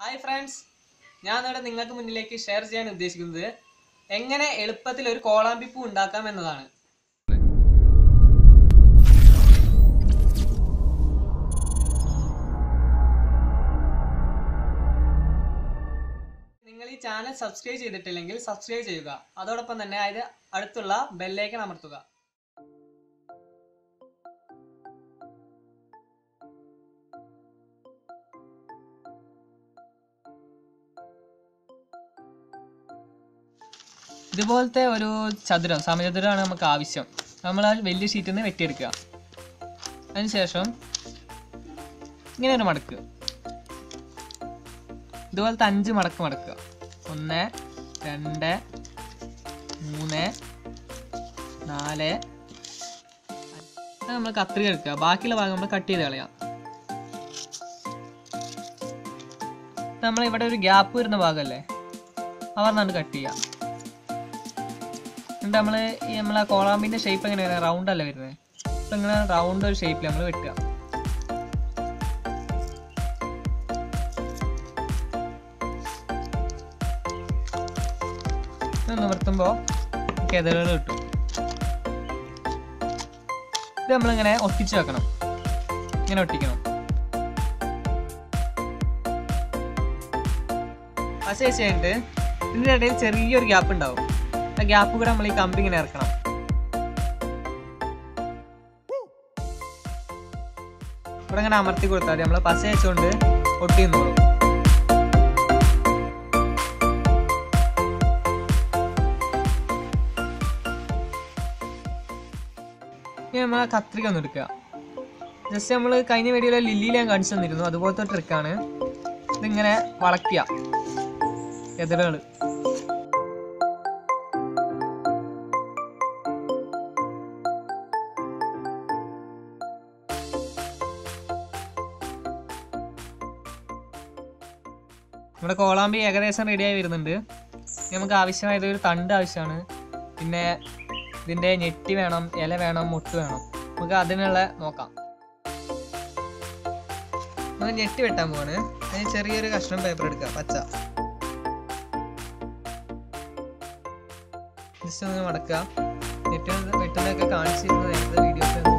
Hi friends ഞാൻ ഇവിടെ നിങ്ങൾക്ക് മുന്നിലേക്ക് ഷെയർ ചെയ്യാൻ ഉദ്ദേശിക്കുന്നത് എങ്ങനെ എളുപ്പത്തിൽ ഒരു കോളാമ്പിപ്പൂ ഉണ്ടാക്കാം എന്നതാണ്. നിങ്ങൾ ഈ ചാനൽ സബ്സ്ക്രൈബ് ചെയ്തിട്ടില്ലെങ്കിൽ സബ്സ്ക്രൈബ് ചെയ്യുക. അതോടൊപ്പം തന്നെ അതിന് അടുത്തുള്ള ബെല്ലേക്കൺ അമർത്തുക. ഇതുപോലത്തെ ഒരു ചതുരം സമചതുരമാണ് നമുക്ക് ആവശ്യം. നമ്മൾ ആ വലിയ ഷീറ്റിൽ നിന്ന് വെട്ടിയെടുക്കുക. അതിനുശേഷം ഇങ്ങനെ ഒരു മടക്ക്. ഇതുപോലത്തെ അഞ്ച് മടക്ക് മടക്കുക. ഒന്ന് രണ്ട് മൂന്ന് നാല്. നമ്മൾ കത്രിക എടുക്കുക. ബാക്കിയുള്ള ഭാഗം നമ്മൾ കട്ട് ചെയ്ത് കളയാം. നമ്മൾ ഇവിടെ ഒരു ഗ്യാപ്പ് വരുന്ന ഭാഗമല്ലേ അവർ നമ്മൾ കട്ട് ചെയ്യാം. എന്നിട്ട് നമ്മൾ നമ്മളെ കോളാമ്പിന്റെ ഷേപ്പ് എങ്ങനെ വരുന്നത് റൗണ്ട് അല്ല വരുന്നത് അപ്പൊ ഇങ്ങനെ റൗണ്ട് ഒരു ഷേപ്പിൽ നമ്മൾ വെട്ടുക. നിവർത്തുമ്പോ കെതലുകൾ കിട്ടും. ഇത് നമ്മളിങ്ങനെ ഒട്ടിച്ചു വെക്കണം. ഇങ്ങനെ ഒട്ടിക്കണം. വെച്ച് കഴിഞ്ഞിട്ട് ഇതിന്റെ ഇടയിൽ ചെറിയൊരു ഗ്യാപ്പ് ഉണ്ടാവും. ആ ഗ്യാപ്പ് കൂടെ നമ്മൾ ഈ കമ്പി ഇങ്ങനെ ഇറക്കണം ഇവിടെ അങ്ങനെ അമർത്തി കൊടുത്താൽ മതി. നമ്മൾ പശ വെച്ചുകൊണ്ട് ഒട്ടി നിന്നോളും. കത്രിക ഒന്ന് എടുക്കുക. ജസ്റ്റ് നമ്മൾ കഴിഞ്ഞ വീഡിയോയിലെ ലില്ലിയിൽ ഞാൻ കാണിച്ചു തന്നിരുന്നു. അതുപോലത്തെ ട്രിക്കാണ് ഇതിങ്ങനെ വളയ്ക്കുക. എതിരുകൾ നമ്മുടെ കോളാമ്പി ഏകദേശം റെഡിയായി വരുന്നുണ്ട്. നമുക്ക് ആവശ്യമായത് ഒരു തണ്ട് ആവശ്യമാണ്. പിന്നെ ഇതിന്റെ ഞെട്ടി വേണം ഇല വേണം മുട്ട് വേണം. നമുക്ക് അതിനുള്ള നോക്കാം. നമ്മൾ ഞെട്ടി വെട്ടാൻ പോവാണ്. അതിന് ചെറിയൊരു കഷ്ണം പേപ്പർ എടുക്കുക പച്ച. ജസ്റ്റ് ഒന്ന് മടക്കുക. ഞെട്ടി വെട്ടുന്നതൊക്കെ കാണിച്ചിരുന്നത് വീഡിയോസ്